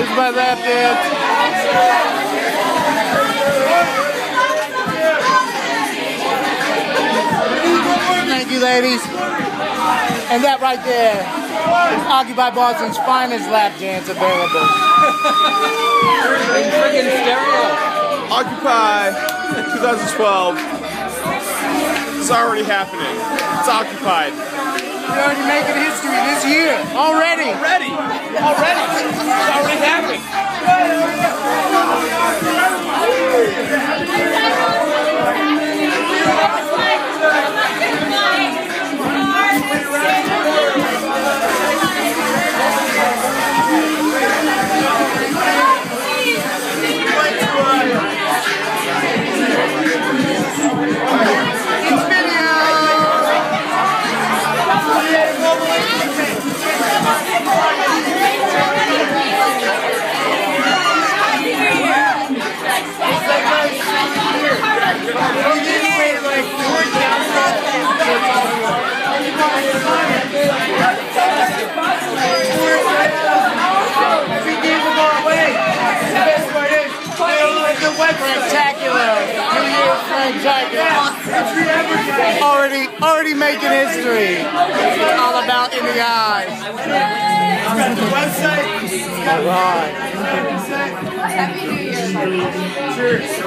Here's my lap dance. Thank you, ladies. And that right there is Occupy Boston's finest lap dance available. In freaking stereo. Occupy 2012. It's already happening. It's occupied. We're already making history this year. Already. Already. Already. It's already happening. Spectacular. New Year spectacular. Already, already making history. All about in the eyes. All right.